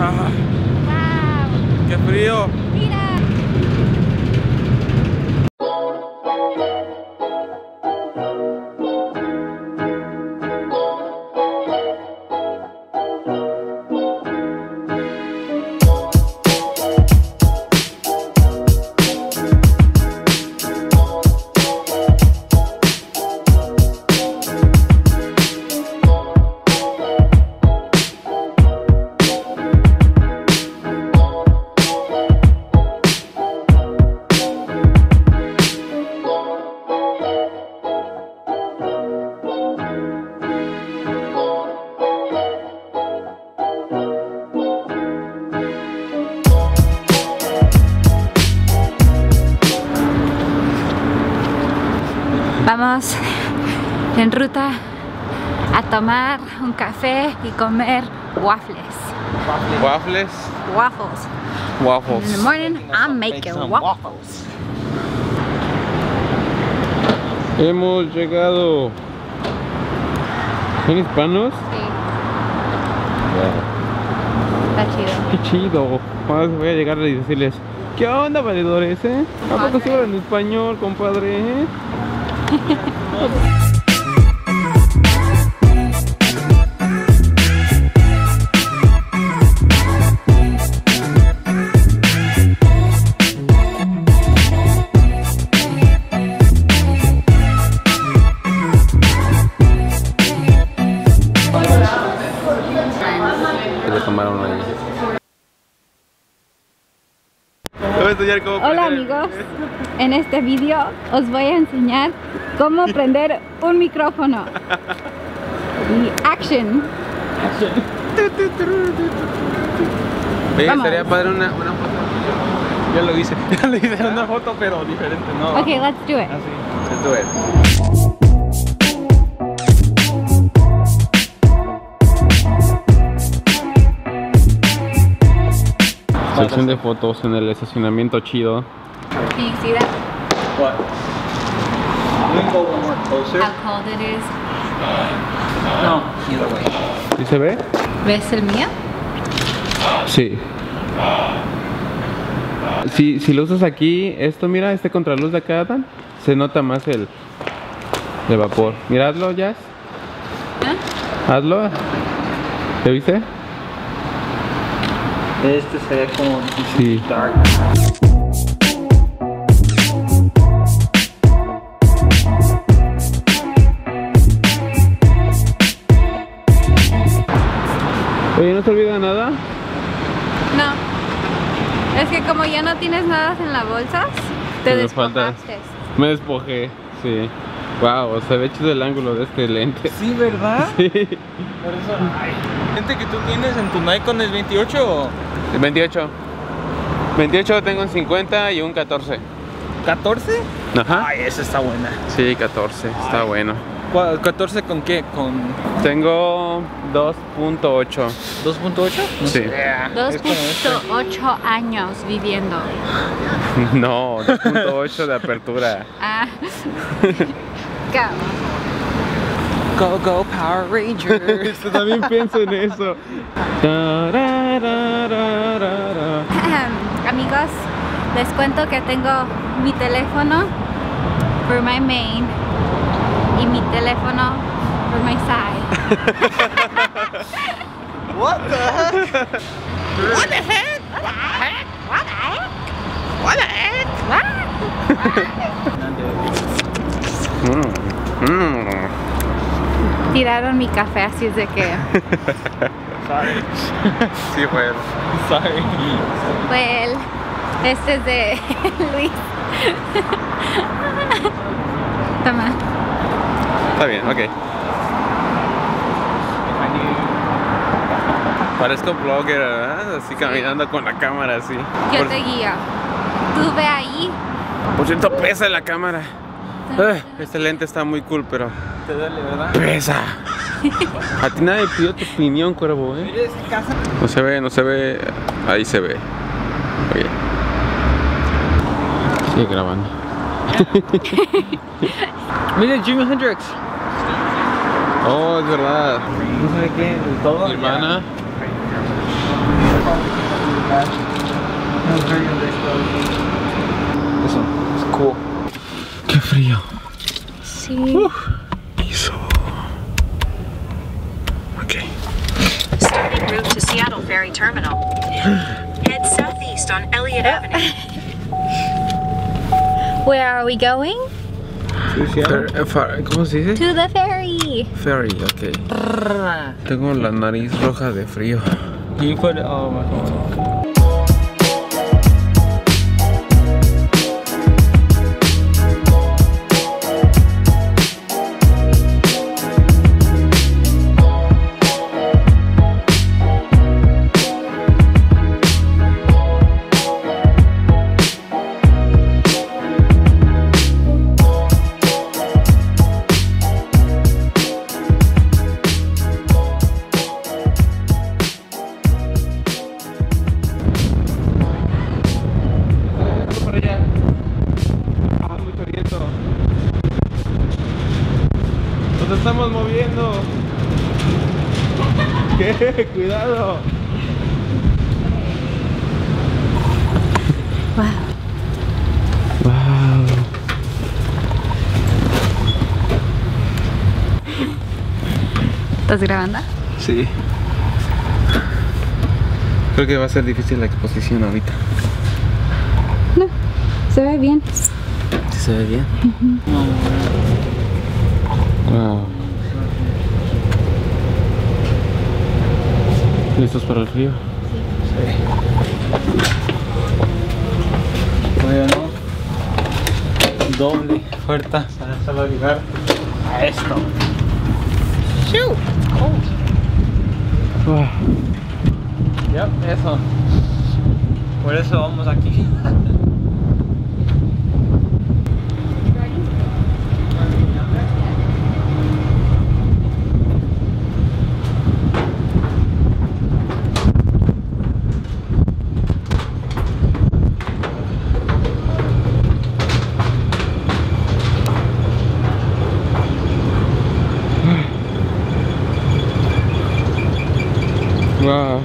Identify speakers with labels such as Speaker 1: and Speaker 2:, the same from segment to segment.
Speaker 1: Ah,
Speaker 2: Wow.
Speaker 1: ¡Qué frío!
Speaker 2: Mira. Vamos en ruta a tomar un café y comer waffles.
Speaker 1: Waffles.
Speaker 2: Waffles. In the
Speaker 1: Waffles.
Speaker 2: morning, I'm making waffles.
Speaker 1: Hemos llegado. ¿Son hispanos?
Speaker 2: Sí, está chido.
Speaker 1: Qué chido. Ahora voy a llegar y decirles, ¿qué onda, valedores, eh? ¿A poco se hablan en español, compadre, eh?
Speaker 2: Hola amigos, en este video os voy a enseñar cómo prender un micrófono. Y action.
Speaker 1: Oye,
Speaker 2: Vamos.
Speaker 1: estaría padre una, una foto.
Speaker 3: Ya lo hice, ya lo hice una foto pero diferente, no.
Speaker 2: Ok, let's do it.
Speaker 3: Así.
Speaker 1: Let's do it. Sección de fotos en el estacionamiento chido.
Speaker 2: Can you see that?
Speaker 3: What? I'm gonna go one more closer.
Speaker 2: How cold it is.
Speaker 3: No, either way.
Speaker 1: ¿Sí se ve?
Speaker 2: ¿Ves el mío?
Speaker 1: Sí. Si, si lo usas aquí, esto mira, este contraluz de acá, Dan, se nota más el, el vapor. Mira, hazlo, Jazz.
Speaker 2: ¿Ah?
Speaker 1: Hazlo. ¿Te viste?
Speaker 3: Este sería como
Speaker 1: Sí.
Speaker 3: dark.
Speaker 1: Oye, ¿no se olvida nada?
Speaker 2: No. Es que como ya no tienes nada en la bolsa, te
Speaker 1: Me falta-
Speaker 2: despojaste.
Speaker 1: Me despojé, sí. Wow, se ve chido el ángulo de este lente.
Speaker 3: Sí, ¿verdad?
Speaker 1: Sí.
Speaker 3: Por eso. Ay. ¿Gente que tú tienes en tu Nikon es 28 o
Speaker 1: 28. 28 tengo un 50 y un 14.
Speaker 3: 14?
Speaker 1: Ajá.
Speaker 3: Ay, esa está buena.
Speaker 1: Sí, 14, está bueno.
Speaker 3: ¿Cuál- ¿14 con qué? ¿Con
Speaker 1: Tengo 2.8.
Speaker 3: 2.8?
Speaker 1: Sí.
Speaker 3: Yeah, es como este.
Speaker 2: 2.8 años viviendo.
Speaker 1: No, 2.8 de apertura.
Speaker 2: Ah. Go.
Speaker 3: Go, go, Power Rangers.
Speaker 1: También pienso en eso.
Speaker 2: Amigos, les cuento que tengo mi teléfono for my main mi teléfono for my side.
Speaker 3: What the heck?
Speaker 2: What the heck? What the heck? What the heck? What the heck?
Speaker 1: Mm, mm.
Speaker 2: Tiraron mi café, así es de que
Speaker 3: Sorry.
Speaker 1: Sí, fue.
Speaker 3: Sorry.
Speaker 2: fue él. Este es de Luis. Toma.
Speaker 1: Está bien, ok. Parezco blogger, ¿verdad? Así caminando con la cámara así.
Speaker 2: Yo
Speaker 1: Por,
Speaker 2: te guío. Tú ve ahí.
Speaker 1: por cierto, pesa la cámara. Ah, este lente está muy cool, pero
Speaker 3: Te duele, ¿verdad?
Speaker 1: pesa. A ti nadie pidió tu opinión, cuervo, ¿eh? No se ve, no se ve. Ahí se ve. Oye. Sigue grabando.
Speaker 3: Mira, Jimi Hendrix.
Speaker 1: Oh, es verdad.
Speaker 3: No sé qué, de todo.
Speaker 1: Mi
Speaker 3: hermana. Eso, es cool.
Speaker 1: Qué frío.
Speaker 2: Sí. Uf.
Speaker 1: Ok.
Speaker 4: Starting route to Seattle
Speaker 5: Ferry Terminal. Head southeast on Elliott oh. Avenue.
Speaker 2: Where are we going?
Speaker 1: To Seattle. Eh, ¿Cómo se dice?
Speaker 2: To the ferry.
Speaker 1: Ferry, ok. Tengo la nariz roja de frío.
Speaker 3: You put it, oh my god.
Speaker 2: Wow. ¿Estás grabando?
Speaker 1: Sí. Creo que va a ser difícil la exposición ahorita.
Speaker 2: No. Se ve bien.
Speaker 1: ¿Sí se ve bien? Wow. ¿Listos para el frío?
Speaker 3: Bueno, doble fuerza para solo llegar a esto.
Speaker 1: Wow.
Speaker 3: Yep, eso. Por eso vamos aquí.
Speaker 1: Wow.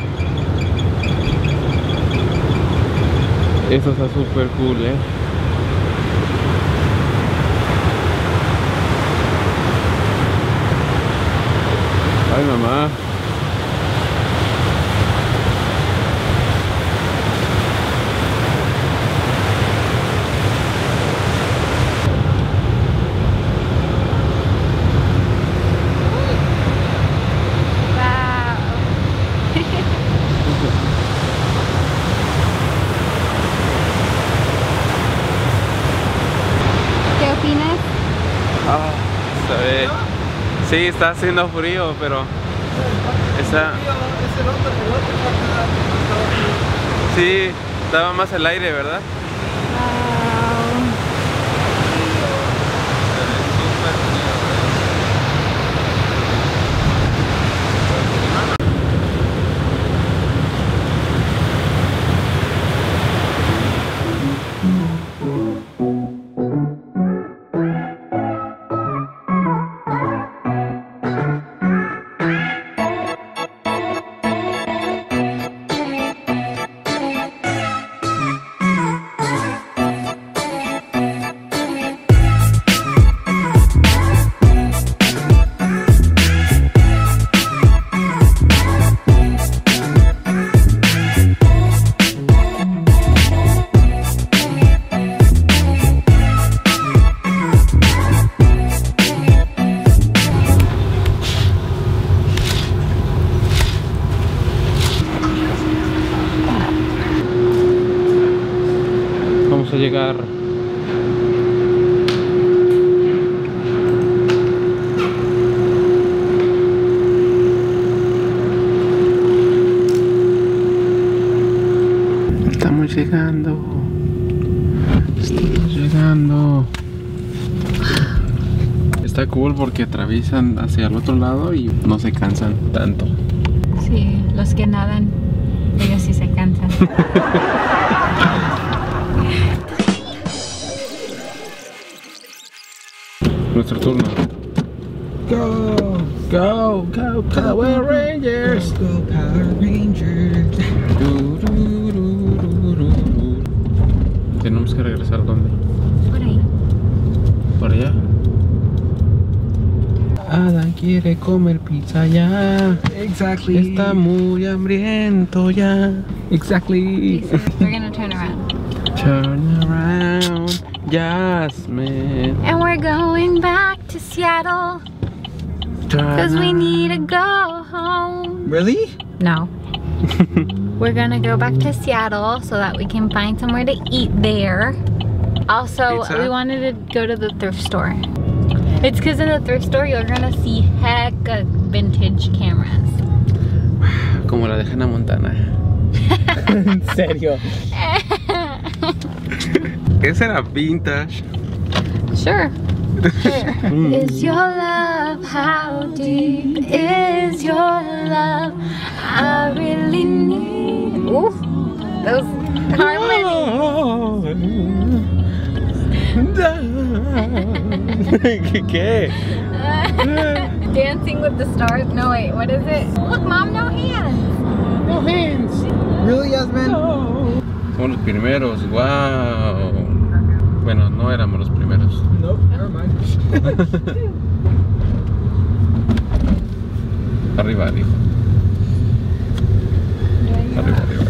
Speaker 1: Súper cool, eh. Ay, mamá.
Speaker 2: Wow. ¿Qué opinas?
Speaker 1: Ah, se ve. Sí, está haciendo frío, pero. Está. Sí, estaba más el aire, ¿verdad? Estamos llegando. Estamos llegando. Está cool porque atraviesan hacia el otro lado y no se cansan tanto.
Speaker 2: Sí, los que nadan, ellos sí se cansan.
Speaker 1: Nuestro turno. Go, go, go, Power Rangers.
Speaker 3: Go Power Rangers.
Speaker 1: Du, Tenemos que regresar dónde?
Speaker 2: Por ahí.
Speaker 1: Por allá. Thank quiere comer pizza ya.
Speaker 3: Exactly.
Speaker 1: Está muy hambriento ya.
Speaker 3: Exactly.
Speaker 2: We're gonna turn around.
Speaker 1: Turn around, Jasmine.
Speaker 2: And we're going back to Seattle because we need to go home.
Speaker 3: Really?
Speaker 2: No. we're gonna go back to Seattle so that we can find somewhere to eat there. Also,
Speaker 1: Pizza?
Speaker 2: we wanted to go to the thrift store. It's because in the thrift store you're gonna see heck of vintage cameras.
Speaker 1: Como la de Hannah Montana.
Speaker 3: en serio.
Speaker 1: Esa era vintage.
Speaker 2: Sure. Is your love how deep is your love? I really need. Ooh, those harmonies.
Speaker 1: ¿Qué?
Speaker 2: Dancing with the stars. No wait, what is it? Look, mom, no hands.
Speaker 1: No hands.
Speaker 3: Really, Yasmin?
Speaker 1: Somos los primeros, wow. Bueno, no éramos los primeros.
Speaker 3: Nope, never mind.
Speaker 1: Arriba, dijo.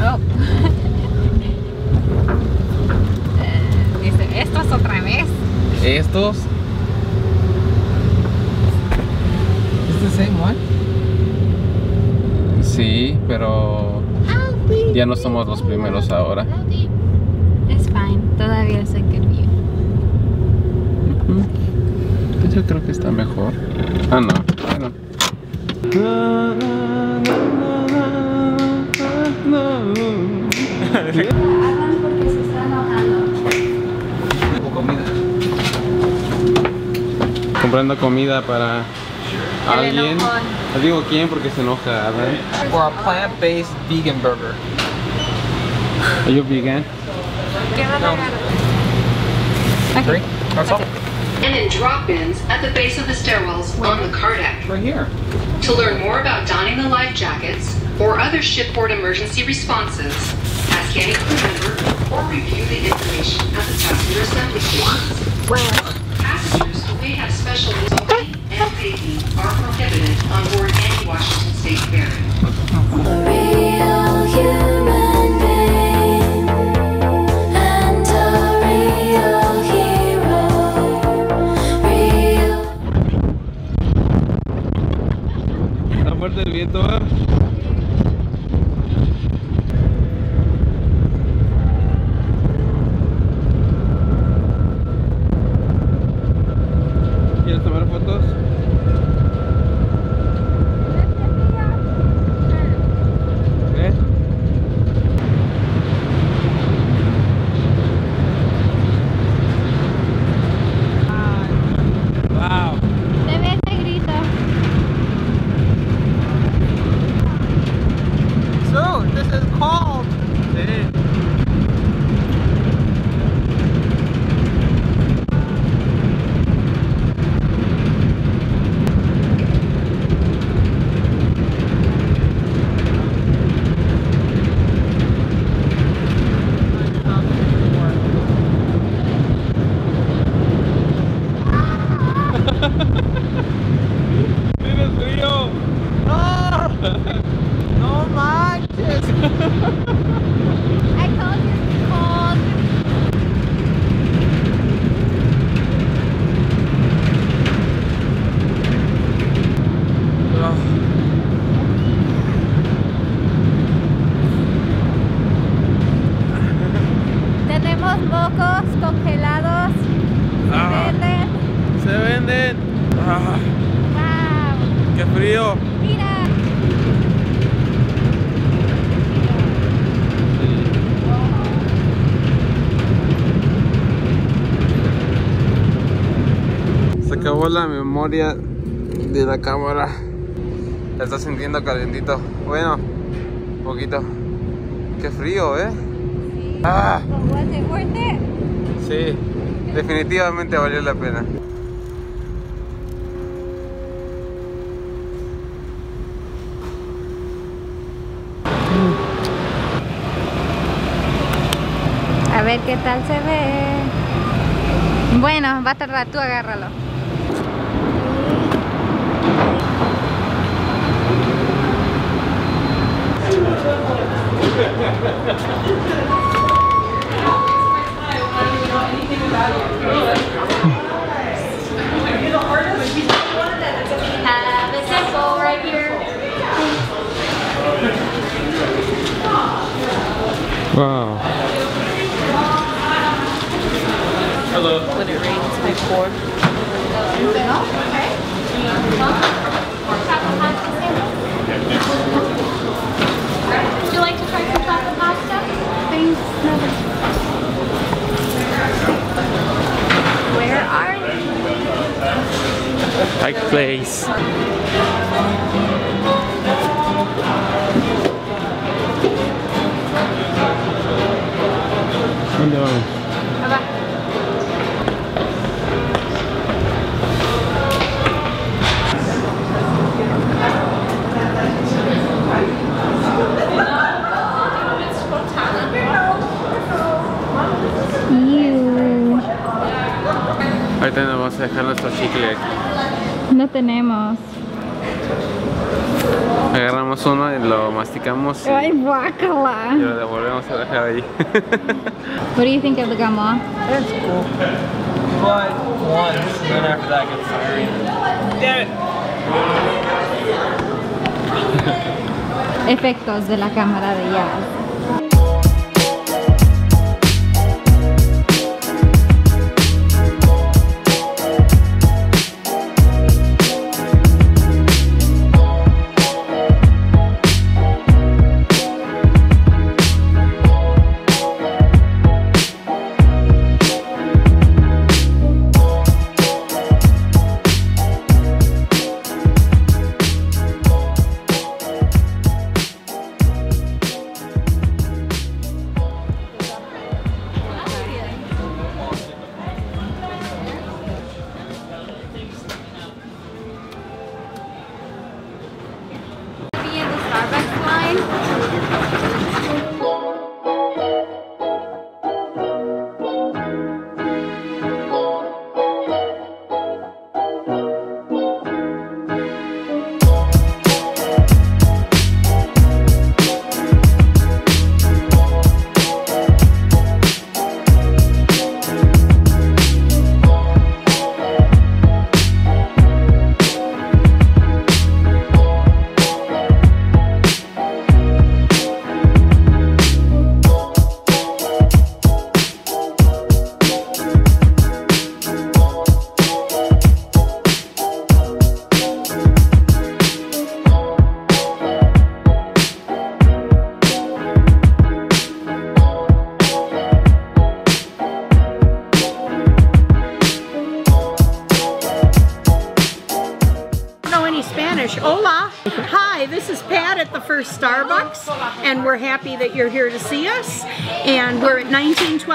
Speaker 2: Eh, Dice, esto es otra vez.
Speaker 1: Estos,
Speaker 3: It's the same one?
Speaker 1: sí, pero ya no somos los primeros ahora.
Speaker 2: It's fine. Todavía es a good view.
Speaker 1: Pues Yo creo que está mejor. Ah, no. Bueno. Comprando comida para alguien. No digo quién porque se enoja, ¿verdad?
Speaker 3: For a plant-based vegan burger.
Speaker 1: Are you vegan?
Speaker 2: ¿Qué van
Speaker 3: No.
Speaker 2: agarrar?
Speaker 3: Three? That's all.
Speaker 4: and in drop-ins at the base of the stairwells on the car deck.
Speaker 3: Right here.
Speaker 4: To learn more about donning the life jackets or other shipboard emergency responses, ask any crew member or review the information at the passenger assembly stations.
Speaker 2: Well,
Speaker 1: acabó la memoria de la cámara. La está sintiendo calentito. Bueno, un poquito. Qué frío, ¿eh? Ah,
Speaker 2: it worth it?
Speaker 1: sí. Definitivamente valió la pena.
Speaker 2: A ver qué tal se ve. Bueno, va a tardar, tú agárralo.
Speaker 1: Wow.
Speaker 3: Hello.
Speaker 6: When it rains, I pour.
Speaker 2: Where are we?
Speaker 1: Pike Place. Vamos a dejar nuestro chicle.
Speaker 2: No tenemos.
Speaker 1: Agarramos uno y lo masticamos y,
Speaker 2: Ay, guácala.
Speaker 1: y lo devolvemos a dejar ahí.
Speaker 2: What do you think of the gummo?
Speaker 3: That's cool. But once, then after that gets tiring. Damn it!
Speaker 2: Efectos de la cámara de jazz.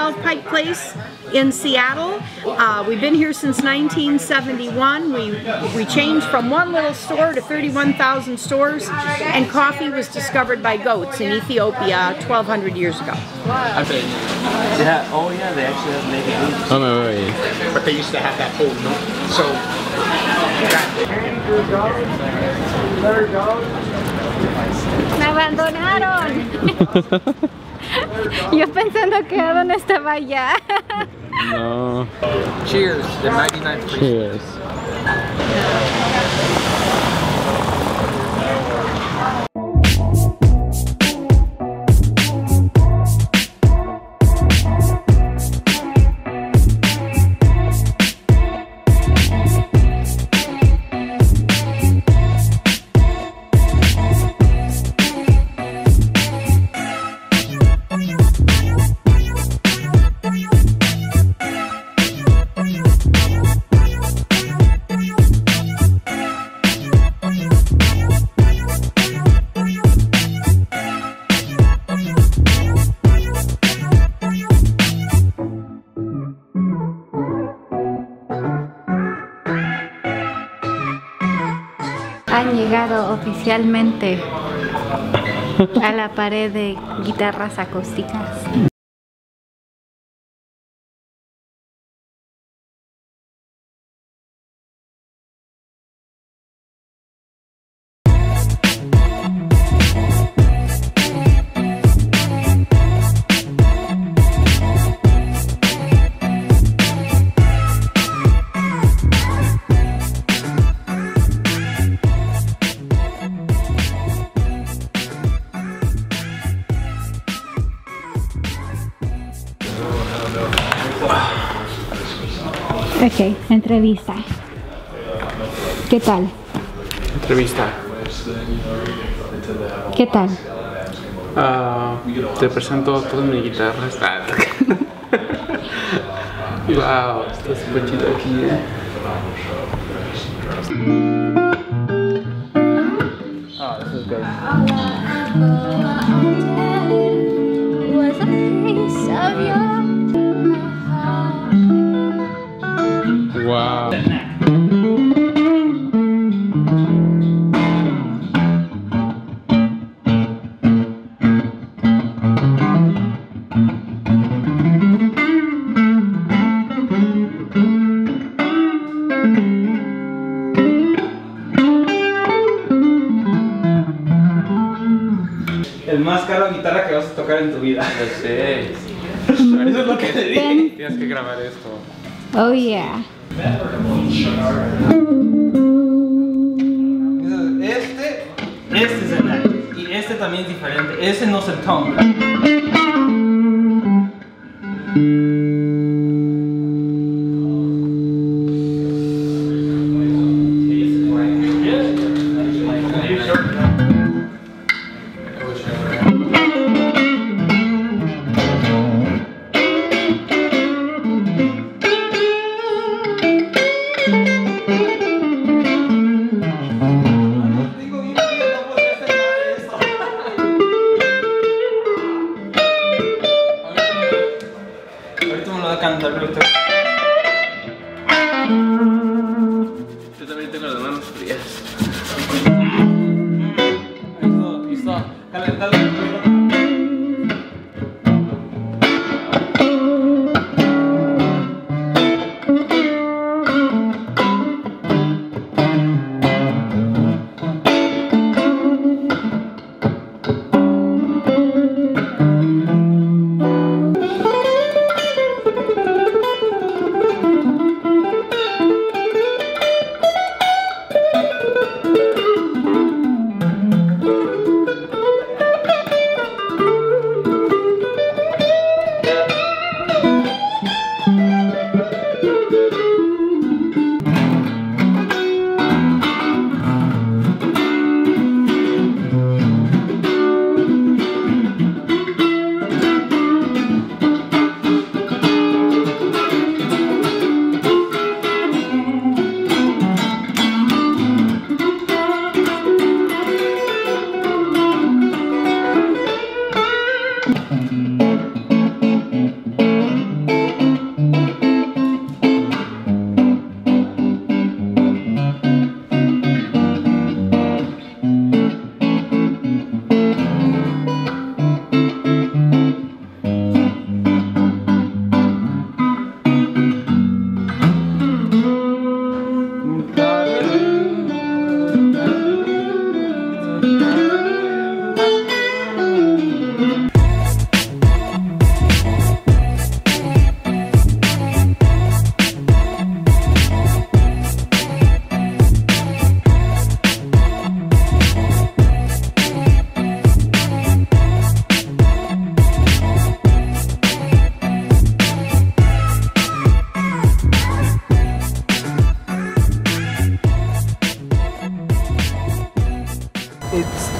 Speaker 7: 1912 Pike Place in Seattle. Uh, we've been here since 1971. We, we changed from one little store to 31,000 stores, and coffee was discovered by goats in Ethiopia 1,200 years ago.
Speaker 3: Yeah, oh yeah, they actually have naked beans.
Speaker 1: No me voy.
Speaker 8: but they used to have that whole note. So
Speaker 2: Me abandonaron. Yo pensando que dónde estaba ya.
Speaker 1: No.
Speaker 8: cheers, the 99 free.
Speaker 1: Cheers.
Speaker 2: Han llegado oficialmente a la pared de guitarras acústicas. Ok, entrevista. ¿Qué tal?
Speaker 1: Entrevista.
Speaker 2: ¿Qué tal?
Speaker 1: Ah, te presento todas mis guitarras. wow, está súper chido aquí, eh.
Speaker 3: Más caro guitarra que vas a tocar en tu vida.
Speaker 1: Lo sé.
Speaker 3: Eso es lo que te dije.
Speaker 1: Tienes que grabar esto.
Speaker 2: Oh yeah.
Speaker 3: Este, este es el neck. Y este también es diferente. Ese no es el tone.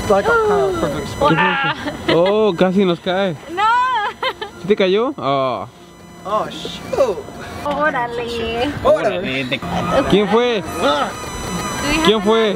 Speaker 3: Like a kind of perfect spot.
Speaker 1: Oh, casi nos cae.
Speaker 2: No.
Speaker 1: ¿Sí te cayó? Oh.
Speaker 3: Oh, shoot.
Speaker 2: Órale.
Speaker 3: Órale.
Speaker 1: ¿Quién fue? ¿Quién fue?